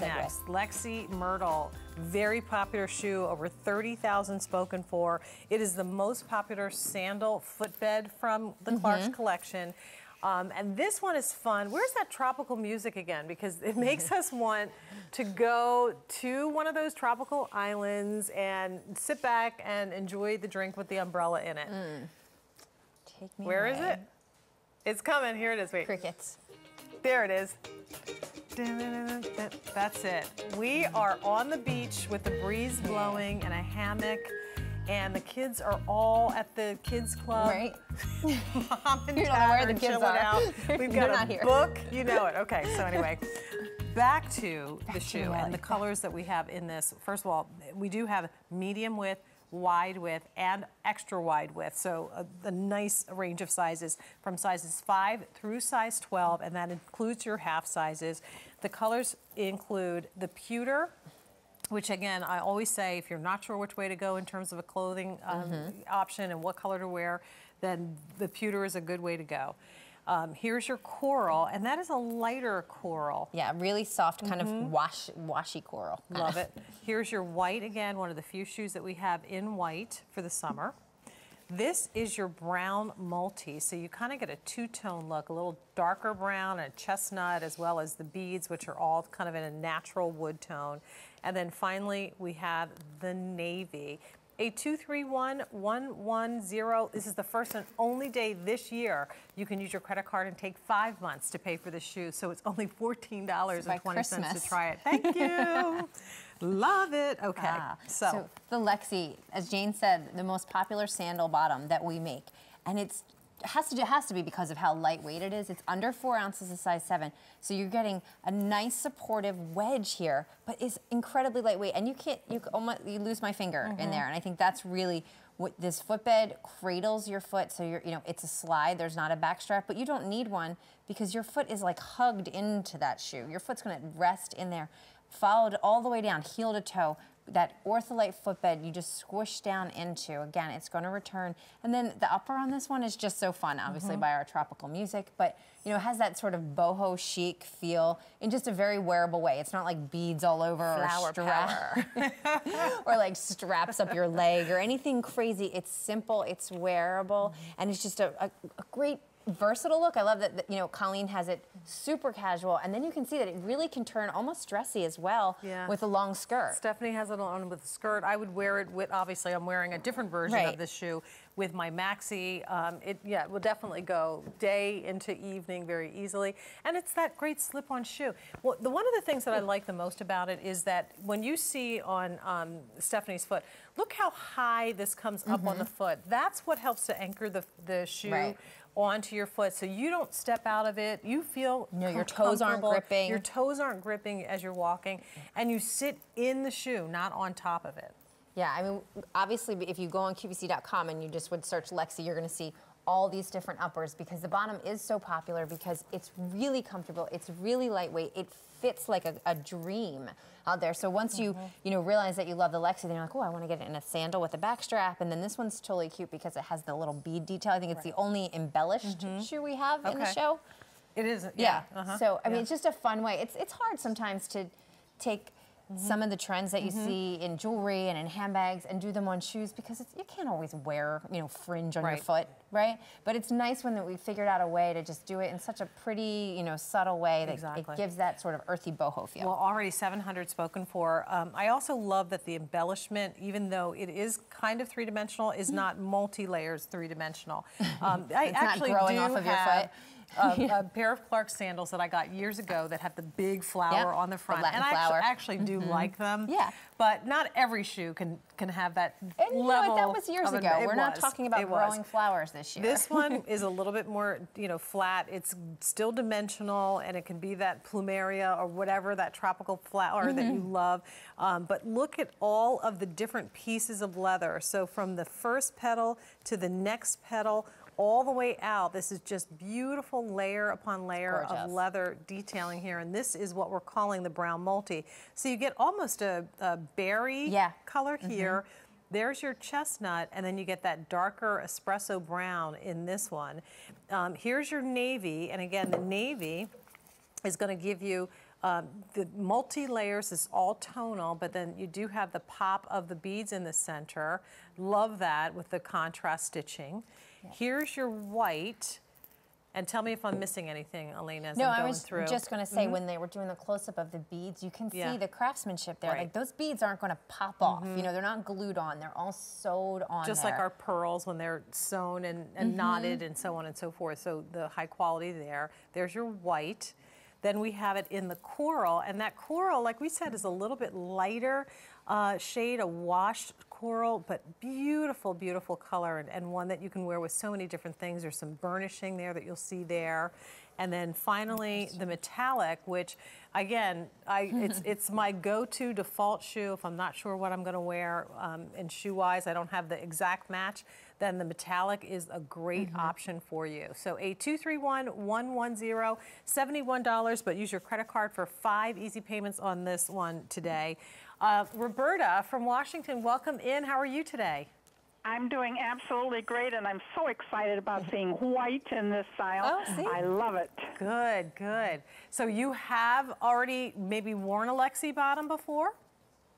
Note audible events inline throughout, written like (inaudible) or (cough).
Next, Lexi Myrtle, very popular shoe, over 30,000 spoken for. It is the most popular sandal footbed from the Clarks collection. Um, and this one is fun. Where's that tropical music again? Because it makes us want to go to one of those tropical islands and sit back and enjoy the drink with the umbrella in it. Take me Where is away. it? It's coming. Here it is. Wait. Crickets. There it is. That's it. We are on the beach with the breeze blowing and a hammock, and the kids are all at the kids club. Right? (laughs) Mom and You dad where the kids chilling are. out. (laughs) We've got a here. book. You know it. Okay, so (laughs) anyway, back to the to shoe reality. and the colors that we have in this. First of all, we do have medium width, wide width, and extra wide width. So a, a nice range of sizes from sizes 5 through size 12, and that includes your half sizes. The colors include the pewter, which again, I always say if you're not sure which way to go in terms of a clothing um, option and what color to wear, then the pewter is a good way to go. Um, here's your coral, and that is a lighter coral. Yeah, really soft, kind of wash, washy coral. Mm-hmm. Love it. Here's your white again, one of the few shoes that we have in white for the summer. This is your brown multi, so you kind of get a two-tone look, a little darker brown and chestnut, as well as the beads, which are all kind of in a natural wood tone. And then finally, we have the navy. A 231110, this is the first and only day this year you can use your credit card and take five months to pay for the shoe, so it's only $14.20 by Christmas. to try it. Thank you. (laughs) Love it. Okay, Ah, so, the Lexi, as Jayne said, the most popular sandal bottom that we make, and it's has to it has to be because of how lightweight it is. It's under four ounces, a size seven, so you're getting a nice supportive wedge here, but it's incredibly lightweight, and you can't you almost you lose my finger Mm-hmm. in there, and I think that's really what this footbed cradles your foot, so you're you know it's a slide. There's not a back strap, but you don't need one because your foot is like hugged into that shoe. Your foot's going to rest in there followed all the way down, heel to toe. That ortholite footbed you just squish down into. Again, it's going to return. And then the upper on this one is just so fun, obviously Mm-hmm. by our tropical music, but you know, it has that sort of boho chic feel in just a very wearable way. It's not like beads all over Flower or strap (laughs) or like straps up your leg or anything crazy. It's simple, it's wearable, Mm-hmm. and it's just a, a, a great versatile look. I love that, that, you know Colleen has it super casual, and then you can see that it really can turn almost dressy as well Yeah. with a long skirt. Stephanie has it on with a skirt. I would wear it with, obviously, I'm wearing a different version Right. of this shoe with my maxi. Um, it, yeah, it will definitely go day into evening very easily. And it's that great slip-on shoe. Well, the, one of the things that I like the most about it is that when you see on um, Stephanie's foot, look how high this comes up on the foot. That's what helps to anchor the, the shoe Mm-hmm. Right. Onto your foot so you don't step out of it. You feel No, your toes aren't gripping. Your toes aren't gripping as you're walking, and you sit in the shoe, not on top of it. Yeah, I mean, obviously, if you go on QVC.com and you just would search Lexi, you're going to see all these different uppers because the bottom is so popular because it's really comfortable, it's really lightweight, it fits like a, a dream out there. So once you, you know, realize that you love the Lexi, then you're like, oh, I want to get it in a sandal with a back strap. And then this one's totally cute because it has the little bead detail. I think it's the only embellished shoe we have in the show. It is, Yeah. yeah. uh-huh, So I mean, yeah. it's just a fun way. It's it's hard sometimes to take some of the trends that you see in jewelry and in handbags and do them on shoes because it's, you can't always wear you know fringe on your foot, right? But it's nice when that we figured out a way to just do it in such a pretty you know subtle way that Exactly. it gives that sort of earthy boho feel. Well, already 700 spoken for. Um, I also love that the embellishment, even though it is kind of three-dimensional, is not multi-layers three-dimensional. (laughs) Um, I. It's not actually growing do off of your have foot. A, (laughs) a pair of Clark sandals that I got years ago that have the big flower Yep, on the the front, Latin and I flower. actually, do like them. Yeah. But not every shoe can can have that and you know level. That was years ago. We're not talking about was. growing flowers this year. This one (laughs) is a little bit more, you know, flat. It's still dimensional, and it can be that plumeria or whatever that tropical flower that you love. Um, but look at all of the different pieces of leather. So from the first petal to the next petal, all the way out, this is just beautiful layer upon layer of leather detailing here, and this is what we're calling the brown multi. So you get almost a, a berry Yeah. color here. There's your chestnut, and then you get that darker espresso brown in this one. Um, here's your navy, and again, the navy is going to give you um, the multi-layers is all tonal, but then you do have the pop of the beads in the center. Love that with the contrast stitching. Here's your white. And tell me if I'm missing anything, Elena, as No, I'm I going was through. Mm-hmm. just going to say when they were doing the close up of the beads, you can Yeah. see the craftsmanship there. Right. Mm-hmm. Like those beads aren't going to pop off. You know, they're not glued on. They're all sewed on. just like our pearls when they're sewn and, Mm-hmm. and knotted and so on and so forth. So the high quality there. There's your white. Then we have it in the coral, and that coral, like we said, is a little bit lighter uh, shade, a washed coral, but beautiful, beautiful color, and, and one that you can wear with so many different things. There's some burnishing there that you'll see there. And then finally, the metallic, which again, I, (laughs) it's, it's my go-to default shoe if I'm not sure what I'm going to wear um, in shoe-wise. I don't have the exact match. Then the metallic is a great option for you. So a 231-110, $71, but use your credit card for five easy payments on this one today. Uh, Roberta from Washington, welcome in. How are you today? I'm doing absolutely great, and I'm so excited about seeing white in this style. Oh, see? I love it. Good, good. So you have already maybe worn a Lexi bottom before?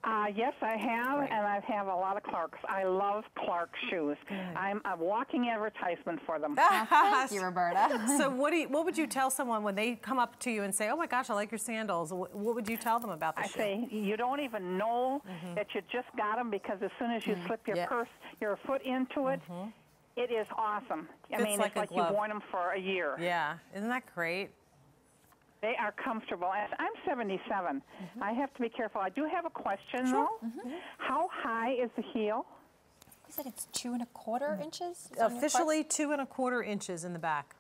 Uh, yes, I have, Right. and I have a lot of Clarks. I love Clark shoes. I'm a walking advertisement for them. (laughs) Thank you, Roberta. (laughs) so what do you, what would you tell someone when they come up to you and say, "Oh my gosh, I like your sandals"? What, what would you tell them about the I shoe? say you don't even know mm-hmm. that you just got them because as soon as you mm-hmm. slip your Yeah. purse, your foot into it, mm-hmm. it is awesome. I Fits mean, like it's like glove. you've worn them for a year. Yeah, isn't that great? They are comfortable. And I'm 77. Mm-hmm. I have to be careful. I do have a question, though. Mm-hmm. Mm-hmm. How high is the heel? You said it's two and a quarter inches? on your? Officially two and a quarter inches in the back.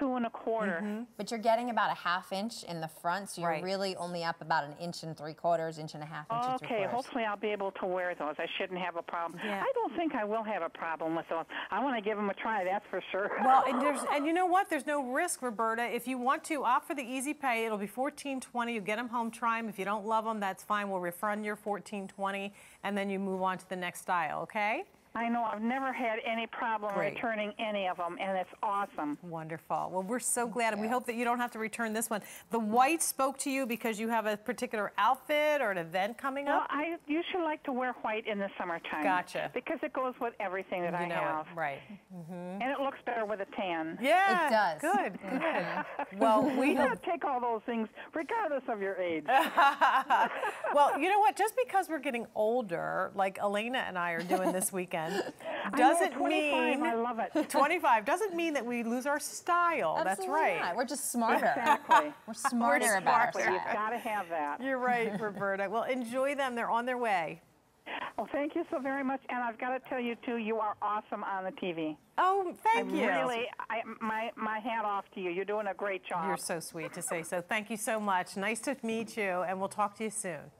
Two and a quarter. Mm-hmm. But you're getting about a half inch in the front, so you're Right. really only up about an inch and three quarters, inch and a half, inch and three Okay, quarters. hopefully I'll be able to wear those. I shouldn't have a problem. Yeah. I don't think I will have a problem with those. I want to give them a try, that's for sure. Well, and there's (laughs) and you know what? There's no risk, Roberta. If you want to opt for the easy pay, it'll be fourteen twenty. You get them home, try them. If you don't love them, that's fine. We'll refund your fourteen twenty, and then you move on to the next style. Okay? I know I've never had any problem Great. returning any of them, and it's awesome. Wonderful. Well, we're so glad, and we hope that you don't have to return this one. The white spoke to you because you have a particular outfit or an event coming Well, up. I usually like to wear white in the summertime. Gotcha. Because it goes with everything that you I know have. it, right? Mm-hmm. Mm-hmm. And it looks better with a tan. Yeah, It does. Good, (laughs) good. (laughs) well, we You hope gotta take all those things, regardless of your age. (laughs) Well, you know what? Just because we're getting older, like Elena and I are doing this weekend, (laughs) I know, doesn't 25, mean I love it. (laughs) (laughs) 25 doesn't mean that we lose our style. That's right. not. We're just smarter. Exactly. We're smarter about our Exactly. You've got to have that. You're right, Roberta. Well, enjoy them. They're on their way. Well, thank you so very much. And I've got to tell you, too, you are awesome on the TV. Oh, thank I'm you. Really, I, my, my hat off to you. You're doing a great job. You're so sweet to say so. Thank you so much. Nice to meet you, and we'll talk to you soon.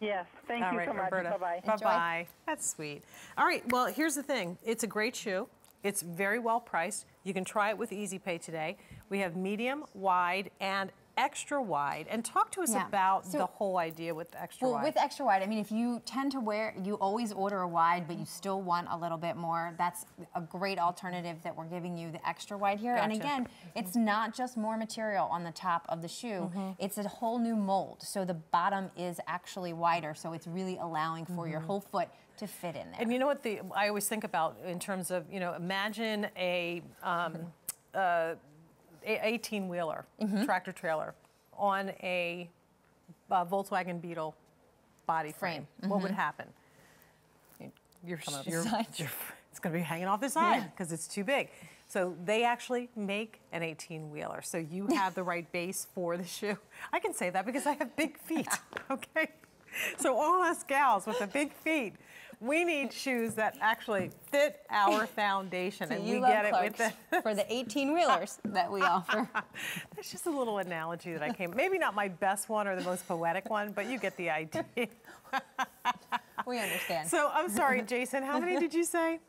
Yes. Thank All you right, so much. Roberta. Bye-bye. Bye-bye. That's sweet. All right, well, here's the thing. It's a great shoe. It's very well priced. You can try it with Easy Pay today. We have medium, wide, and extra wide. And talk to us Yeah. about So- the whole idea with extra Well, wide. with extra wide, I mean, if you tend to wear, you always order a wide, but you still want a little bit more, that's a great alternative that we're giving you, the extra wide here. And Gotcha. again, it's not just more material on the top of the shoe, it's a whole new mold. So the bottom is actually wider, so it's really allowing for your whole foot to fit in there. And you know what the I always think about in terms of you know imagine a um, (laughs) uh, eighteen wheeler Mm-hmm. tractor trailer on a uh, Volkswagen Beetle body frame. Frame. What would happen? You're, you're- (laughs) you're- it's going to be hanging off the side because it's too big. So they actually make an 18 wheeler. So you (laughs) have the right base for the shoe. (laughs) I can say that because I have big feet. Okay. So all us gals with the big feet, we need shoes that actually fit our (laughs) foundation, and you we get it with the. for the 18 wheelers (laughs) that we offer. (laughs) That's just a little analogy that I came. Maybe not my best one or the most poetic one, but you get the idea. We understand. So I'm sorry, Jason. How many did you say?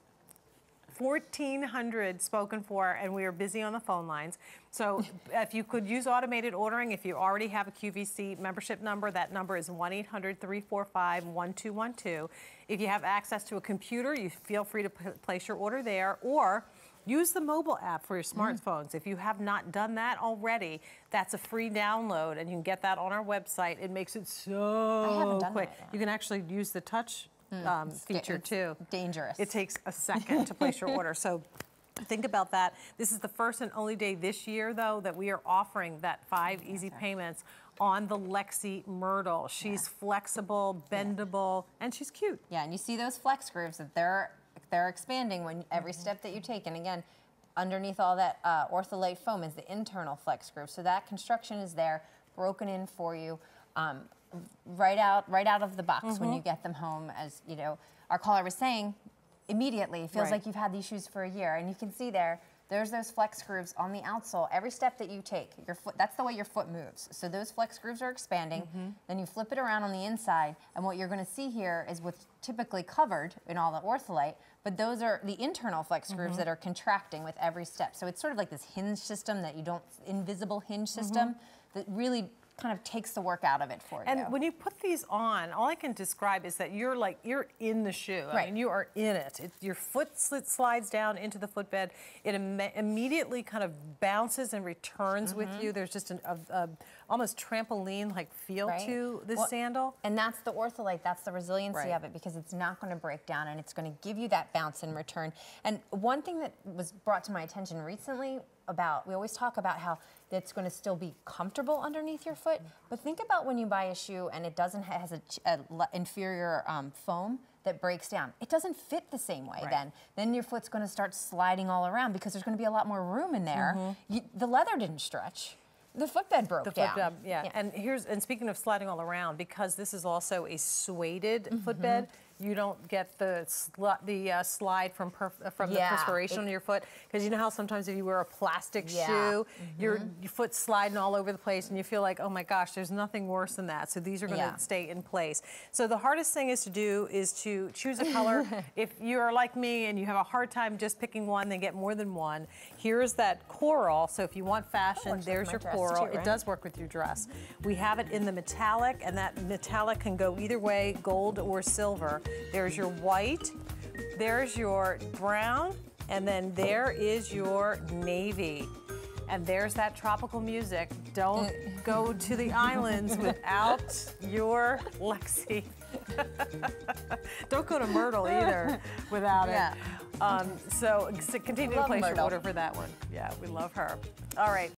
1,400 spoken for, and we are busy on the phone lines. So (laughs) if you could use automated ordering, if you already have a QVC membership number, that number is 1-800-345-1212. If you have access to a computer, you feel free to place your order there, or Use the mobile app for your Mm. smartphones. If you have not done that already, that's a free download, and you can get that on our website. It makes it so quick. You can actually use the touch um, feature too. dangerous. It takes a second to place your (laughs) order. So think about that. This is the first and only day this year, though, that we are offering that five easy payments on the Lexi Myrtle. She's flexible, bendable, and she's cute. Yeah, and you see those flex grooves that they're they're expanding when every step that you take. And again, underneath all that uh, ortholite foam is the internal flex groove. So that construction is there, broken in for you, um, right out right out of the box when you mm-hmm. get them home. As you know, our caller was saying, immediately feels Right. like you've had these shoes for a year, and you can see there. There's those flex grooves on the outsole. Every step that you take, your foot, that's the way your foot moves. So those flex grooves are expanding. Mm-hmm. Then you flip it around on the inside, and what you're going to see here is what's typically covered in all the ortholite, but those are the internal flex grooves mm-hmm. that are contracting with every step. So it's sort of like this hinge system that you don't, invisible hinge system that really kind of takes the work out of it for And you. And when you put these on, all I can describe is that you're like you're in the shoe. I Right. mean, you are in it. it your foot sli- slides down into the footbed. It Im- immediately kind of bounces and returns with mm-hmm. you. There's just an a, a, almost trampoline-like feel Right. to this Well, sandal. And that's the ortholite, that's the resiliency Right. of it because it's not going to break down and it's going to give you that bounce and return. And one thing that was brought to my attention recently about, we always talk about how it's going to still be comfortable underneath your foot, but think about when you buy a shoe and it doesn't ha- has a, a inferior um, foam that breaks down. It doesn't fit the same way Right. then. Then your foot's going to start sliding all around because there's going to be a lot more room in there. You, the leather didn't stretch. The footbed broke The down. footbed, yeah. And here's and speaking of sliding all around, because this is also a suede Mm-hmm. footbed, you don't get the the uh, slide from perf- uh, from Yeah, the perspiration it- on your foot. Because you know how sometimes if you wear a plastic Yeah. shoe, your, your foot's sliding all over the place, and you feel like, oh my gosh, there's nothing worse than that. So these are going to Yeah. stay in place. So the hardest thing is to do is to choose a color. (laughs) if you are like me and you have a hard time just picking one, then get more than one. Here's that coral. So if you want fashion, there's your coral. too, It does work with your dress. We have it in the metallic, and that metallic can go either way, gold or silver. There's your white, there's your brown, and then there is your navy. And there's that tropical music. Don't (laughs) go to the islands without your Lexi. Don't go to Myrtle either without Yeah. it. Um, so, so continue to place your order for that one. Yeah, we love her. All right.